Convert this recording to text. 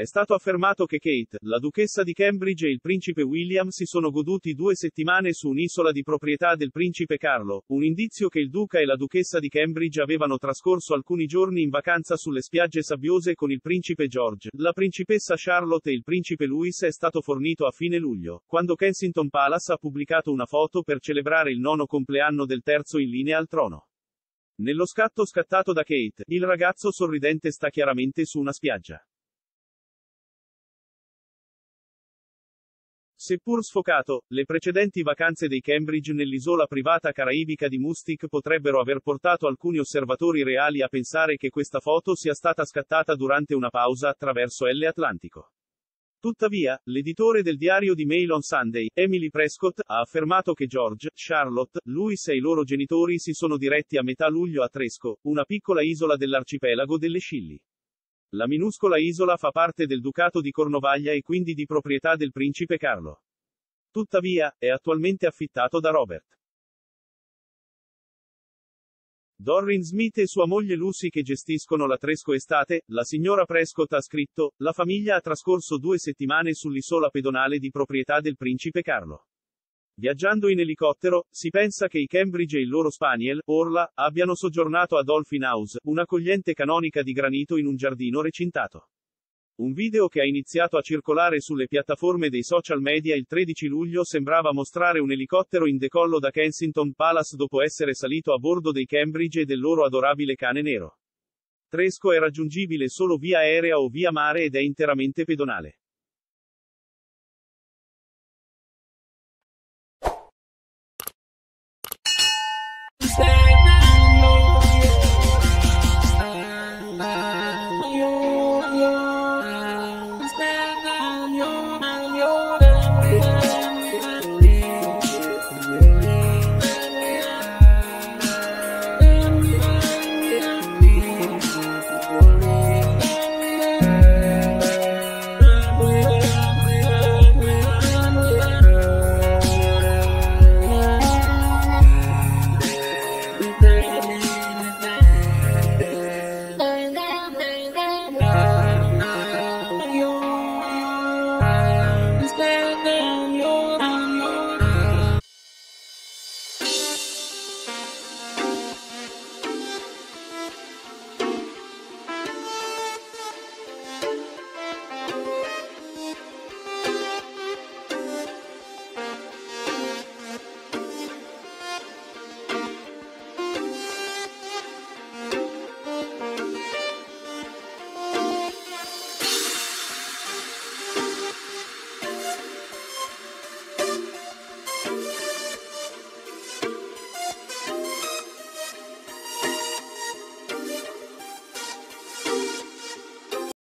È stato affermato che Kate, la duchessa di Cambridge e il principe William si sono goduti due settimane su un'isola di proprietà del principe Carlo, un indizio che il duca e la duchessa di Cambridge avevano trascorso alcuni giorni in vacanza sulle spiagge sabbiose con il principe George. La principessa Charlotte e il principe Louis è stato fornito a fine luglio, quando Kensington Palace ha pubblicato una foto per celebrare il nono compleanno del terzo in linea al trono. Nello scatto scattato da Kate, il ragazzo sorridente sta chiaramente su una spiaggia. Seppur sfocato, le precedenti vacanze dei Cambridge nell'isola privata caraibica di Mustic potrebbero aver portato alcuni osservatori reali a pensare che questa foto sia stata scattata durante una pausa attraverso L Atlantico. Tuttavia, l'editore del diario di Mail on Sunday, Emily Prescott, ha affermato che George, Charlotte, Louis e i loro genitori si sono diretti a metà luglio a Tresco, una piccola isola dell'arcipelago delle Scilli. La minuscola isola fa parte del Ducato di Cornovaglia e quindi di proprietà del principe Carlo. Tuttavia, è attualmente affittato da Robert. Dorrin Smith e sua moglie Lucy che gestiscono la Tresco Estate, la signora Prescott ha scritto, la famiglia ha trascorso due settimane sull'isola pedonale di proprietà del principe Carlo. Viaggiando in elicottero, si pensa che i Cambridge e il loro Spaniel, Orla, abbiano soggiornato a Dolphin House, un'accogliente canonica di granito in un giardino recintato. Un video che ha iniziato a circolare sulle piattaforme dei social media il 13 luglio sembrava mostrare un elicottero in decollo da Kensington Palace dopo essere salito a bordo dei Cambridge e del loro adorabile cane nero. Tresco è raggiungibile solo via aerea o via mare ed è interamente pedonale.